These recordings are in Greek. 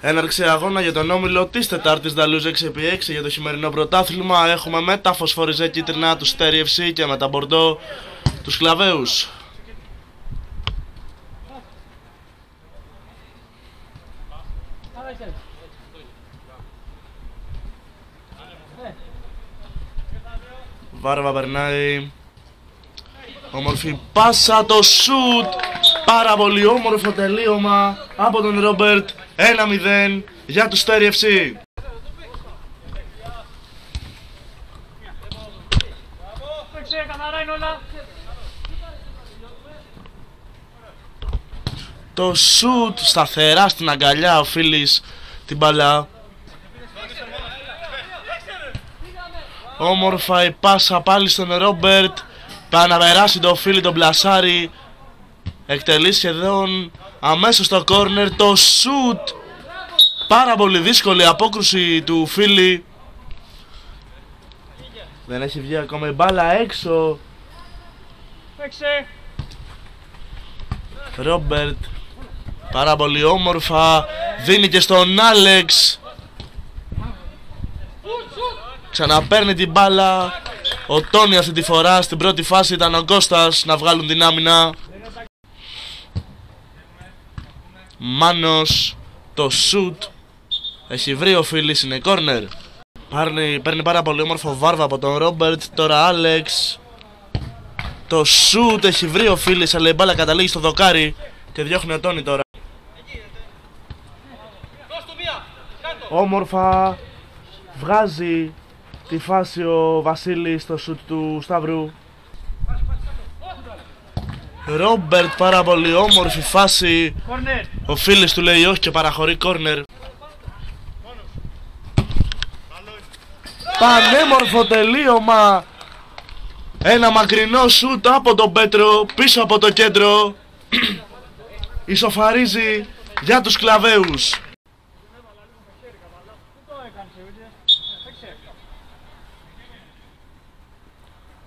Έναρξη αγώνα για τον όμιλο της Τετάρτης Δαλούζ 6x6 για το σημερινό πρωτάθλημα. Έχουμε με τα φωσφοριζέ κίτρινα τους Στέρι FC και με τα μπορντό τους Κλαβέους. Βάρβα περνάει. Όμορφη πάσα το σουτ. Πάρα πολύ όμορφο τελείωμα από τον Ρόμπερτ. 1-0 για τους Στέρι FC. Το σουτ σταθερά στην αγκαλιά ο Φίλης την μπαλά. Όμορφα η πάσα πάλι στον Ρόμπερτ. Πάει να περάσει το Φίλη τον Πλασάρι. Εκτελείς σχεδόν αμέσως στο κόρνερ το σουτ. Πάρα πολύ δύσκολη απόκρουση του Φίλη. Δεν έχει βγει ακόμα η μπάλα έξω. Ρόμπερτ Πάρα πολύ όμορφα Δίνει και στον Άλεξ Ξαναπαίρνει την μπάλα Ο Τόνι αυτή τη φορά Στην πρώτη φάση ήταν ο Κώστας Να βγάλουν την άμυνα Μάνος Το σουτ. Έχει βρει ο Φίλης Είναι κόρνερ Παίρνει, παίρνει πάρα πολύ όμορφο βάρβα από τον Ρόμπερτ Τώρα Άλεξ. Το σουτ έχει βρει ο Φίλης Αλλά η μπάλα καταλήγει στο δοκάρι Και διώχνει ο Τόνι τώρα. Όμορφα. Βγάζει τη φάση ο Βασίλης στο σουτ του Σταυρού Ρόμπερτ πάρα πολύ όμορφη φάση. Ο Φίλης του λέει όχι και παραχωρεί κόρνερ. Πανέμορφο τελείωμα. Ένα μακρινό σουτ από τον Πέτρο Πίσω από το κέντρο. Ισοφαρίζει για τους κλαβέους.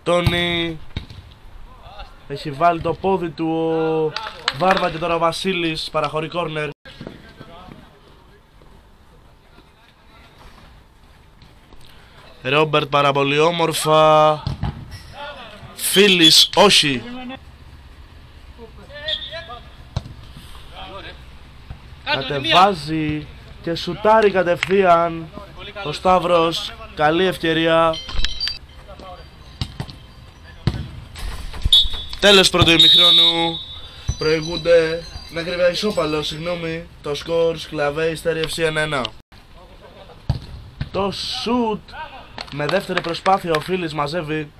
Τόνι Έχει βάλει το πόδι του ο Βάρβα και τώρα ο Βασίλης παραχωρεί κόρνερ Ρόμπερτ πάρα πολύ όμορφα. Φίλης όχι. Κατεβάζει και σουτάρει κατευθείαν ο Σταύρος. Καλή ευκαιρία Τέλος πρώτου ημιχρόνου προηγούνται να κρύβει ισόπαλος, συγγνώμη, το σκορ σκλαβέ Ιστέρη FC 1-1. Το σουτ με δεύτερη προσπάθεια ο Φίλης μαζεύει.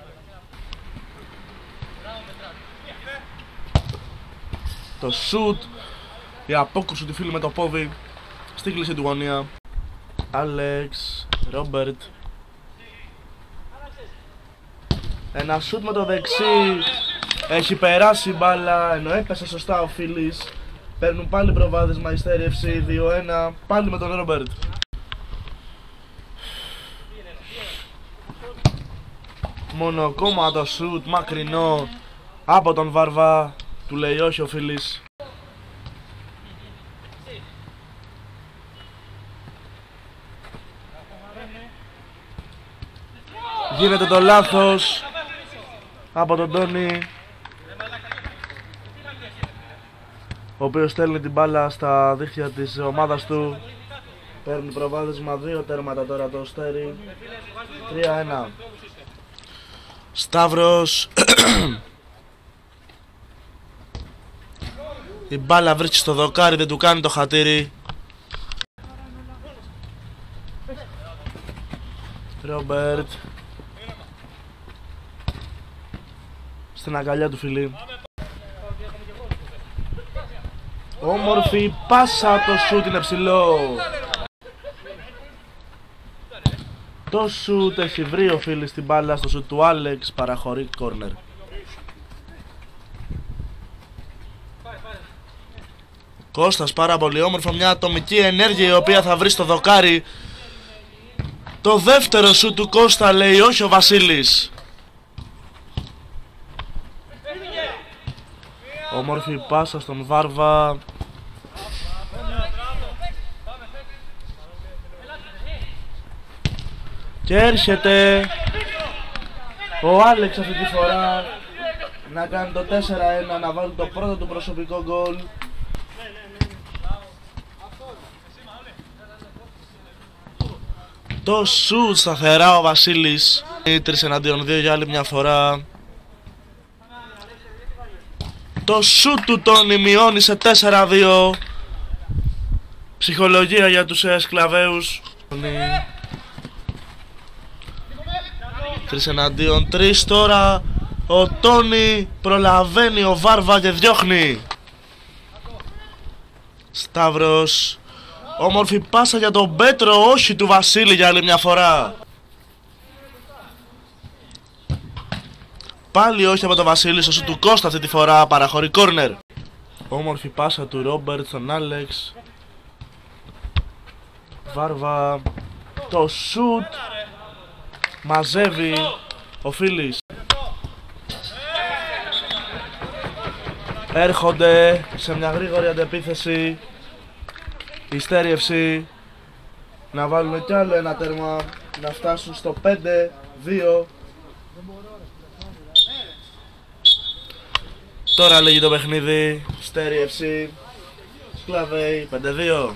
Το σουτ Η απόκρουση του φίλου με το πόδι Στη κλίση του γωνία. Άλεξ Ρόμπερτ. Ένα σουτ με το δεξί έχει περάσει μπάλα ενώ έπεσε σωστά ο Φίλης Παίρνουν πάλι προβάδισμα η Στέρι FC 2-1 Πάλι με τον Ρόμπερτ. Μόνο ακόμα το σουτ μακρινό από τον Βαρβά Του λέει όχι ο Φίλης Γίνεται το λάθος από τον Τόνι ο οποίος στέλνει την μπάλα στα δίχτυα της ομάδας του. Παίρνει προβάδισμα δύο τέρματα τώρα το Στέρι. 3-1 Σταύρος. Η μπάλα βρίσκει στο δοκάρι δεν του κάνει το χατήρι. Ρόμπερτ. Στην αγκαλιά του φίλη Όμορφη πάσα το σούτ είναι ψηλό. Το σούτ έχει βρει ο φίλης στην μπάλα στο σούτ του Άλεξ παραχωρεί κόρνερ. Κώστας πάρα πολύ όμορφο μια ατομική ενέργεια η οποία θα βρει στο δοκάρι. Το δεύτερο σούτ του Κώστα λέει όχι ο Βασίλης Ομόρφη πάσα στον Βάρβα. Και έρχεται ο Άλεξ αυτή τη φορά να κάνει το 4-1, να βάλει το πρώτο του προσωπικό γκολ. Το σουτ σταθερά ο Βασίλης. 3 εναντίον 2 για άλλη μια φορά. Το σουτ του Τόνι μειώνει σε 4-2. Ψυχολογία για τους Εσκλαβαίους. 3 εναντίον 3 τώρα. Ο Τόνι προλαβαίνει ο Βάρβα και διώχνει. Σταύρος. Όμορφη πάσα για τον Πέτρο, όχι του Βασίλη για άλλη μια φορά. Πάλι όχι από τον Βασίλη, όσο του Κώστα αυτή τη φορά παραχωρεί κόρνερ. Όμορφη πάσα του Ρόμπερτ στον Άλεξ. Βάρβα. Το σουτ. Μαζεύει ο Φίλης. Έρχονται σε μια γρήγορη αντεπίθεση. Η στέριευση. Να βάλουν κι άλλο ένα τέρμα. Να φτάσουν στο 5-2. Τώρα λέγει το παιχνίδι. Στέριευση. Σκλαβέι 5-2.